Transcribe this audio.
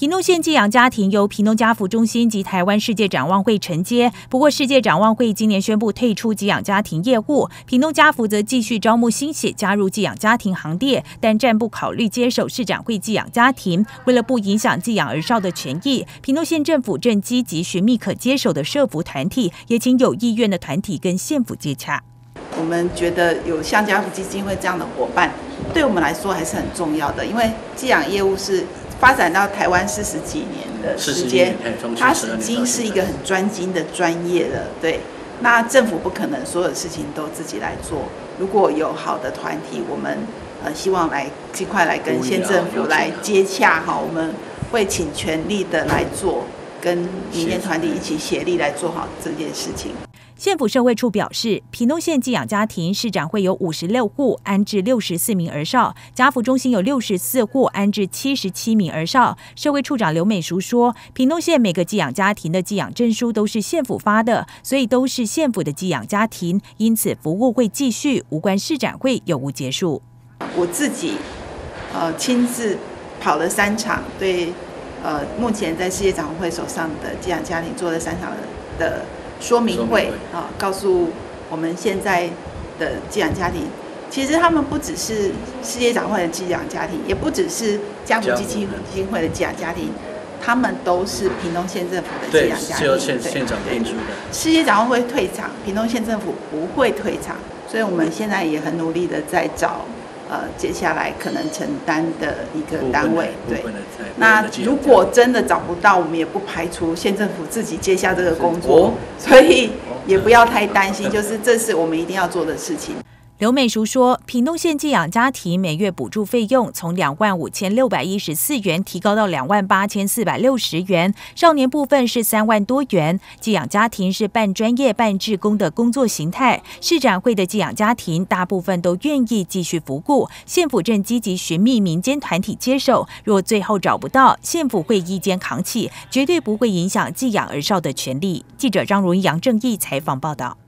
屏东县寄养家庭由屏东家福中心及台湾世界展望会承接，不过世界展望会今年宣布退出寄养家庭业务，屏东家福则继续招募新血加入寄养家庭行列，但暂不考虑接手市展会寄养家庭。为了不影响寄养儿少的权益，屏东县政府正积极寻觅可接手的社服团体，也请有意愿的团体跟县府接洽。我们觉得有像家福基金会这样的伙伴，对我们来说还是很重要的，因为寄养业务是。发展到台湾四十几年的时间，它已经是一个很专精的专业了。对，那政府不可能所有事情都自己来做。如果有好的团体，我们呃希望来尽快来跟县政府来接洽哈，我们会请全力的来做，跟民间团体一起协力来做好这件事情。县府社会处表示，屏东县寄养家庭市长会有五十六户安置六十四名儿少，家扶中心有六十四户安置七十七名儿少。社会处长刘美淑说，屏东县每个寄养家庭的寄养证书都是县府发的，所以都是县府的寄养家庭，因此服务会继续，无关市展会有无结束。我自己呃亲自跑了三场，对呃目前在世界展会手上的寄养家庭做了三场的。说明会啊，告诉我们现在的寄养家庭，其实他们不只是世界展会的寄养家庭，也不只是家福基金基金会的寄养家庭，他们都是屏东县政府的寄养家庭。对，县县长定出的。世界展会会退场，屏东县政府不会退场，所以我们现在也很努力的在找。呃，接下来可能承担的一个单位，对。那如果真的找不到，我们也不排除县政府自己接下这个工作，所以也不要太担心，就是这是我们一定要做的事情。刘美淑说，屏东县寄养家庭每月补助费用从两万五千六百一十四元提高到两万八千四百六十元，少年部分是三万多元。寄养家庭是半专业半志工的工作形态，市展会的寄养家庭大部分都愿意继续服务，县府正积极寻觅民间团体接手。若最后找不到，县府会一肩扛起，绝对不会影响寄养儿少的权利。记者张如杨正义采访报道。